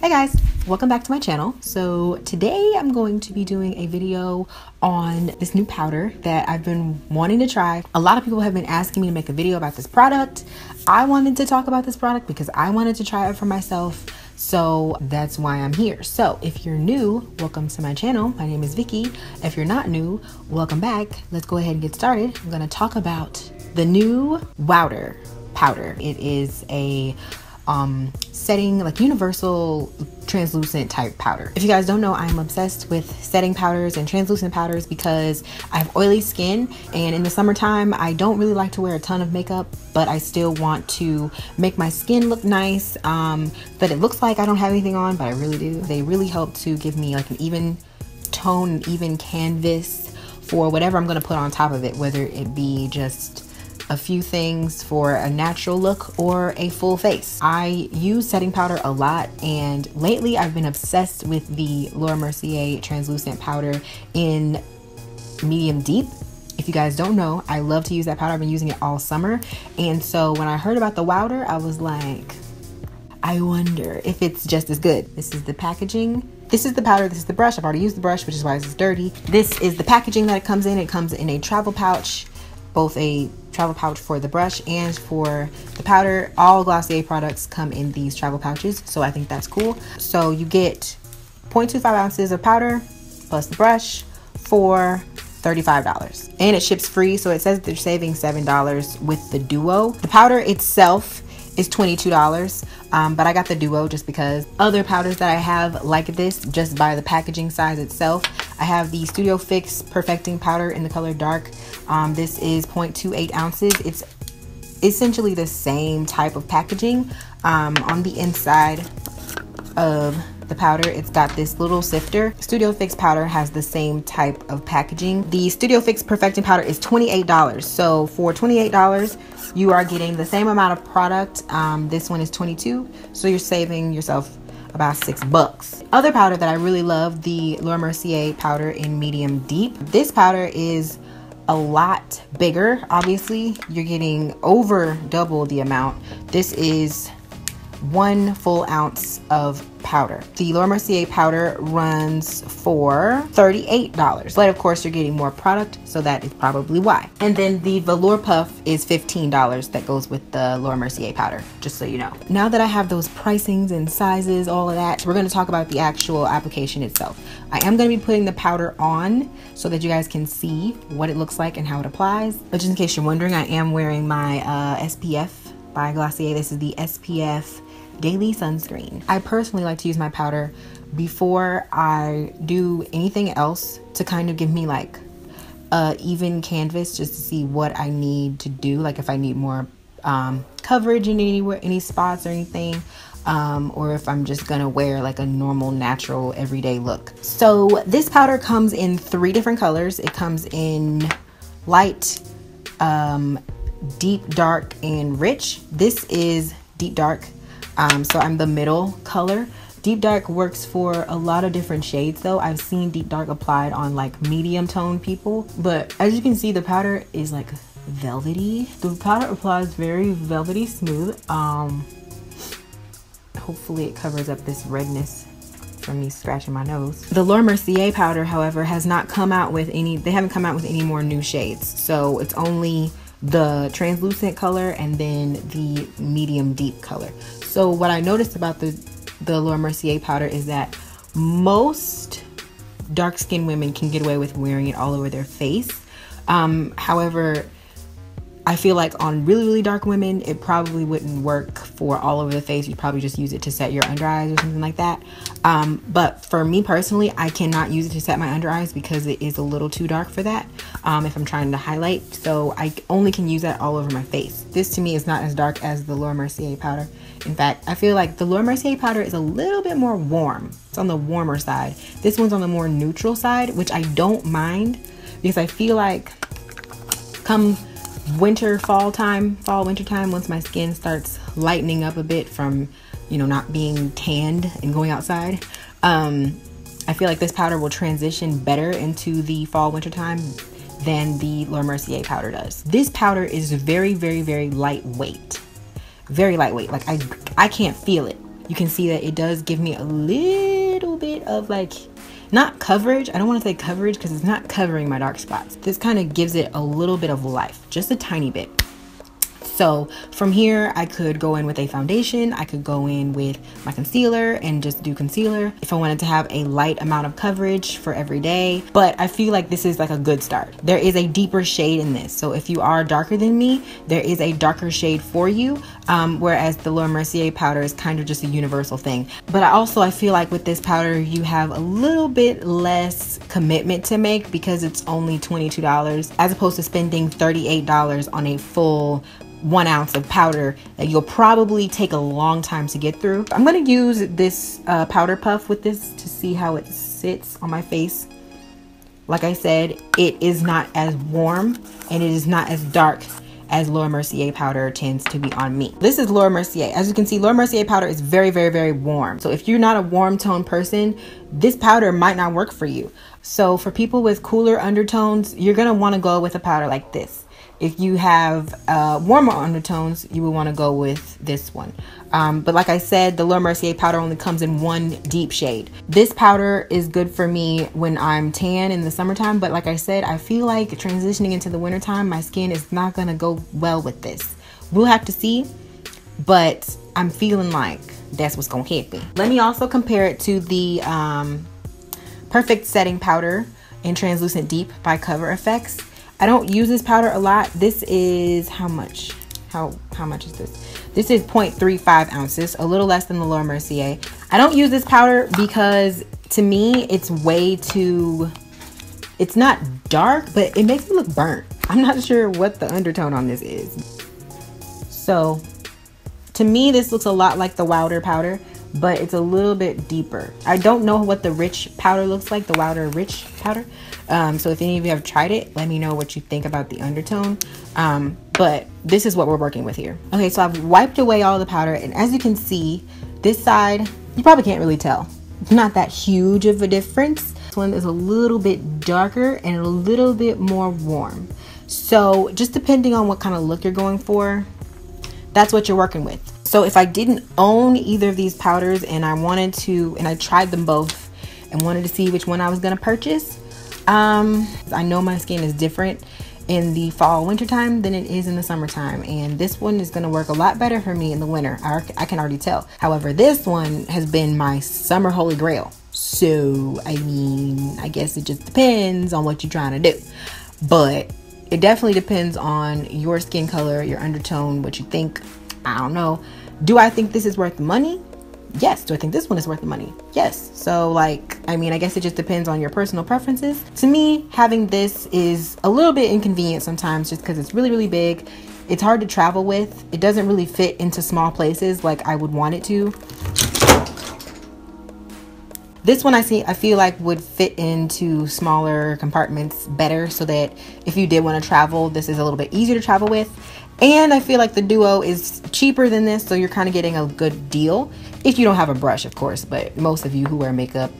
Hey guys, welcome back to my channel. So today I'm going to be doing a video on this new powder that I've been wanting to try. A lot of people have been asking me to make a video about this product. I wanted to talk about this product because I wanted to try it for myself. So that's why I'm here. So if you're new, welcome to my channel. My name is Vicky. If you're not new, welcome back. Let's go ahead and get started. I'm gonna talk about the new Wowder powder. It is a um, setting like universal translucent type powder. If you guys don't know, I'm obsessed with setting powders and translucent powders because I have oily skin and in the summertime, I don't really like to wear a ton of makeup, but I still want to make my skin look nice. Um, but it looks like I don't have anything on, but I really do. They really help to give me like an even tone, even canvas for whatever I'm gonna put on top of it, whether it be just a few things for a natural look or a full face. I use setting powder a lot and lately I've been obsessed with the Laura Mercier translucent powder in medium deep. If you guys don't know, I love to use that powder. I've been using it all summer. And so when I heard about the Wowder, I was like, I wonder if it's just as good. This is the packaging. This is the powder, this is the brush. I've already used the brush, which is why it's dirty. This is the packaging that it comes in. It comes in a travel pouch, both a travel pouch for the brush and for the powder. All Glossier products come in these travel pouches, so I think that's cool. So you get 0.25 ounces of powder plus the brush for $35. And it ships free, so it says they're saving $7 with the Duo. The powder itself is $22 um, but I got the duo just because other powders that I have like this just by the packaging size itself I have the Studio Fix Perfecting Powder in the color dark. Um, this is 0.28 ounces. It's essentially the same type of packaging um, on the inside of the powder. It's got this little sifter. Studio fix powder has the same type of packaging. The studio fix perfecting powder is $28 so for $28 you are getting the same amount of product. Um, this one is 22 so you're saving yourself about six bucks. Other powder that i really love the laura mercier powder in medium deep. This powder is a lot bigger obviously. You're getting over double the amount. This is one full ounce of powder. The Laura Mercier powder runs for $38, but of course you're getting more product, so that is probably why. And then the Velour Puff is $15 that goes with the Laura Mercier powder, just so you know. Now that I have those pricings and sizes, all of that, we're gonna talk about the actual application itself. I am gonna be putting the powder on so that you guys can see what it looks like and how it applies. But just in case you're wondering, I am wearing my uh, SPF by Glossier. This is the SPF daily sunscreen. I personally like to use my powder before I do anything else to kind of give me like a even canvas just to see what I need to do. Like if I need more um, coverage in anywhere, any spots or anything. Um, or if I'm just gonna wear like a normal, natural, everyday look. So this powder comes in three different colors. It comes in light, um, deep, dark, and rich. This is deep dark. Um, so I'm the middle color. Deep dark works for a lot of different shades though. I've seen deep dark applied on like medium tone people, but as you can see, the powder is like velvety. The powder applies very velvety smooth. Um, hopefully it covers up this redness from me scratching my nose. The Laura Mercier powder, however, has not come out with any, they haven't come out with any more new shades. So it's only the translucent color and then the medium deep color. So what I noticed about the the Laura Mercier powder is that most dark skinned women can get away with wearing it all over their face. Um, however, I feel like on really, really dark women, it probably wouldn't work for all over the face. You'd probably just use it to set your under eyes or something like that. Um, but for me personally, I cannot use it to set my under eyes because it is a little too dark for that um, if I'm trying to highlight. So I only can use that all over my face. This to me is not as dark as the Laura Mercier powder. In fact, I feel like the Laura Mercier powder is a little bit more warm. It's on the warmer side. This one's on the more neutral side, which I don't mind because I feel like come winter fall time fall winter time once my skin starts lightening up a bit from you know not being tanned and going outside um, i feel like this powder will transition better into the fall winter time than the Laura Mercier powder does. This powder is very very very lightweight. Very lightweight. Like i i can't feel it. You can see that it does give me a little bit of like not coverage. I don't want to say coverage because it's not covering my dark spots. This kind of gives it a little bit of life just a tiny bit so from here, I could go in with a foundation, I could go in with my concealer and just do concealer if I wanted to have a light amount of coverage for every day. But I feel like this is like a good start. There is a deeper shade in this. So if you are darker than me, there is a darker shade for you. Um, whereas the Laura Mercier powder is kind of just a universal thing. But I also, I feel like with this powder, you have a little bit less commitment to make because it's only $22 as opposed to spending $38 on a full one ounce of powder that you'll probably take a long time to get through. I'm gonna use this uh, powder puff with this to see how it sits on my face. Like I said, it is not as warm and it is not as dark as Laura Mercier powder tends to be on me. This is Laura Mercier. As you can see, Laura Mercier powder is very, very, very warm. So if you're not a warm tone person, this powder might not work for you. So for people with cooler undertones, you're gonna wanna go with a powder like this. If you have uh, warmer undertones, you would want to go with this one. Um, but like I said, the Laura Mercier powder only comes in one deep shade. This powder is good for me when I'm tan in the summertime. But like I said, I feel like transitioning into the wintertime, my skin is not going to go well with this. We'll have to see. But I'm feeling like that's what's going to happen. Let me also compare it to the um, Perfect Setting Powder in Translucent Deep by Cover FX. I don't use this powder a lot. This is how much? How how much is this? This is 0.35 ounces, a little less than the Laura Mercier. I don't use this powder because to me it's way too it's not dark, but it makes me look burnt. I'm not sure what the undertone on this is. So to me, this looks a lot like the Wowder powder, but it's a little bit deeper. I don't know what the rich powder looks like, the Wowder rich powder. Um, so if any of you have tried it, let me know what you think about the undertone. Um, but this is what we're working with here. Okay, so I've wiped away all the powder and as you can see, this side, you probably can't really tell. It's not that huge of a difference. This one is a little bit darker and a little bit more warm. So just depending on what kind of look you're going for, that's what you're working with. So if I didn't own either of these powders and I wanted to, and I tried them both and wanted to see which one I was gonna purchase, um, I know my skin is different in the fall winter time than it is in the summertime and this one is going to work a lot better for me in the winter. I, I can already tell. However this one has been my summer holy grail. So i mean i guess it just depends on what you're trying to do. But it definitely depends on your skin color your undertone what you think. I don't know. Do I think this is worth the money? Yes. Do I think this one is worth the money? Yes. So, like, I mean, I guess it just depends on your personal preferences. To me, having this is a little bit inconvenient sometimes just because it's really, really big. It's hard to travel with. It doesn't really fit into small places like I would want it to. This one I see I feel like would fit into smaller compartments better so that if you did want to travel, this is a little bit easier to travel with. And I feel like the Duo is cheaper than this, so you're kind of getting a good deal. If you don't have a brush, of course, but most of you who wear makeup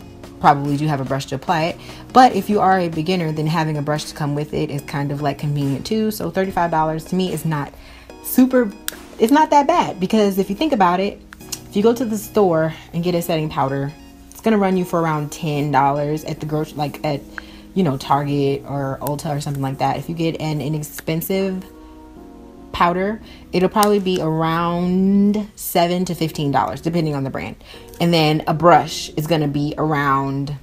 probably do have a brush to apply it. But if you are a beginner, then having a brush to come with it is kind of like convenient too. So $35 to me is not super, it's not that bad because if you think about it, if you go to the store and get a setting powder, it's gonna run you for around $10 at the grocery, like at, you know, Target or Ulta or something like that. If you get an inexpensive powder, it'll probably be around seven to fifteen dollars, depending on the brand. And then a brush is gonna be around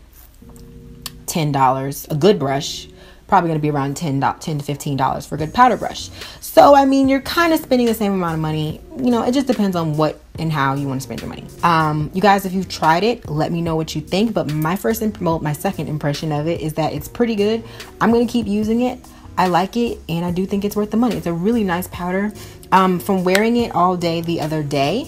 ten dollars. A good brush, probably gonna be around 10, 10 to fifteen dollars for a good powder brush. So I mean, you're kind of spending the same amount of money. You know, it just depends on what and how you want to spend your money. Um, you guys, if you've tried it, let me know what you think. But my first, imp- well, my second impression of it is that it's pretty good. I'm gonna keep using it. I like it and I do think it's worth the money. It's a really nice powder. Um, from wearing it all day the other day,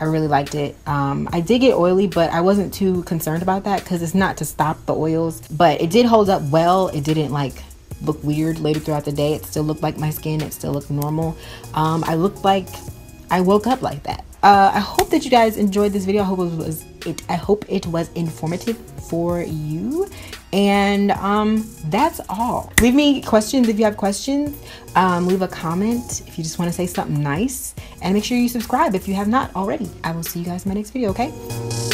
I really liked it. Um, I did get oily, but I wasn't too concerned about that because it's not to stop the oils. But it did hold up well. It didn't like look weird later throughout the day. It still looked like my skin. It still looked normal. Um, I looked like I woke up like that. Uh, I hope that you guys enjoyed this video. I hope it was it. I hope it was informative for you And um, that's all. Leave me questions if you have questions. Um, leave a comment if you just want to say something nice. And make sure you subscribe if you have not already. I will see you guys in my next video, okay?